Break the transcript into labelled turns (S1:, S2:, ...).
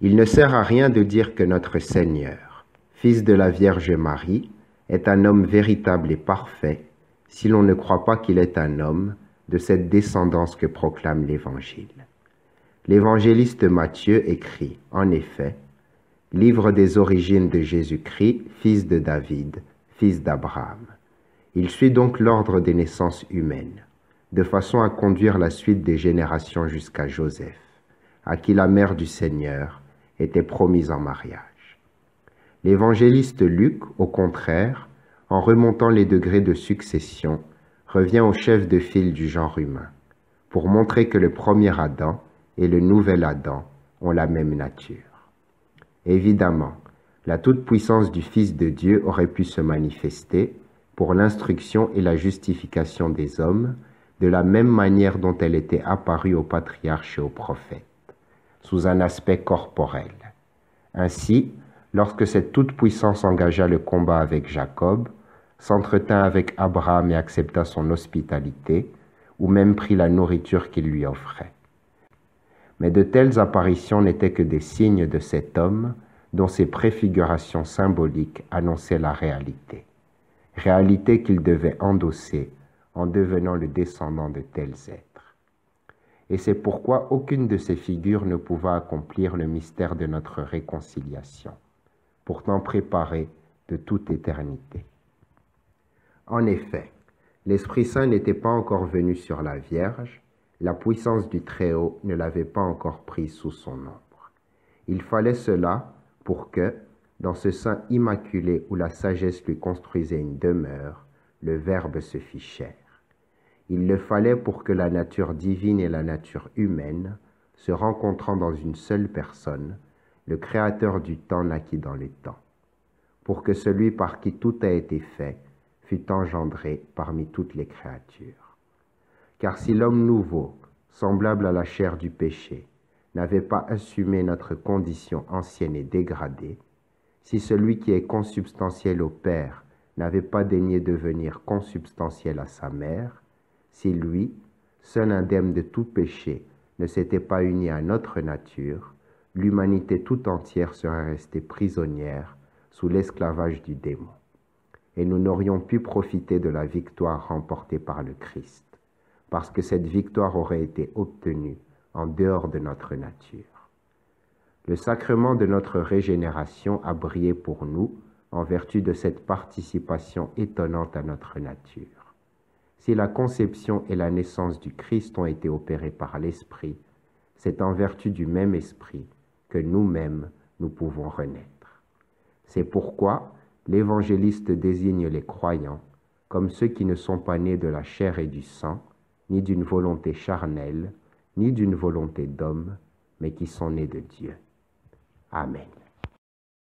S1: Il ne sert à rien de dire que notre Seigneur, Fils de la Vierge Marie, est un homme véritable et parfait si l'on ne croit pas qu'il est un homme de cette descendance que proclame l'Évangile. L'évangéliste Matthieu écrit, en effet, Livre des origines de Jésus-Christ, fils de David, fils d'Abraham. Il suit donc l'ordre des naissances humaines, de façon à conduire la suite des générations jusqu'à Joseph, à qui la mère du Seigneur était promise en mariage. L'évangéliste Luc, au contraire, en remontant les degrés de succession, revient au chef de file du genre humain, pour montrer que le premier Adam et le nouvel Adam ont la même nature. Évidemment, la toute-puissance du Fils de Dieu aurait pu se manifester pour l'instruction et la justification des hommes, de la même manière dont elle était apparue aux patriarches et aux prophètes, sous un aspect corporel. Ainsi, lorsque cette toute-puissance engagea le combat avec Jacob, s'entretint avec Abraham et accepta son hospitalité, ou même prit la nourriture qu'il lui offrait. Mais de telles apparitions n'étaient que des signes de cet homme dont ces préfigurations symboliques annonçaient la réalité, réalité qu'il devait endosser en devenant le descendant de tels êtres. Et c'est pourquoi aucune de ces figures ne pouvait accomplir le mystère de notre réconciliation, pourtant préparé de toute éternité. En effet, l'Esprit Saint n'était pas encore venu sur la Vierge, la puissance du Très-Haut ne l'avait pas encore prise sous son ombre. Il fallait cela pour que, dans ce sein immaculé où la sagesse lui construisait une demeure, le Verbe se fit chair. Il le fallait pour que la nature divine et la nature humaine, se rencontrant dans une seule personne, le Créateur du temps naquit dans le temps, pour que celui par qui tout a été fait fut engendré parmi toutes les créatures. Car si l'homme nouveau, semblable à la chair du péché, n'avait pas assumé notre condition ancienne et dégradée, si celui qui est consubstantiel au Père n'avait pas daigné devenir consubstantiel à sa mère, si lui, seul indemne de tout péché, ne s'était pas uni à notre nature, l'humanité tout entière serait restée prisonnière sous l'esclavage du démon et nous n'aurions pu profiter de la victoire remportée par le Christ, parce que cette victoire aurait été obtenue en dehors de notre nature. Le sacrement de notre régénération a brillé pour nous en vertu de cette participation étonnante à notre nature. Si la conception et la naissance du Christ ont été opérées par l'Esprit, c'est en vertu du même Esprit que nous-mêmes nous pouvons renaître. C'est pourquoi l'évangéliste désigne les croyants comme ceux qui ne sont pas nés de la chair et du sang, ni d'une volonté charnelle, ni d'une volonté d'homme, mais qui sont nés de Dieu. Amén.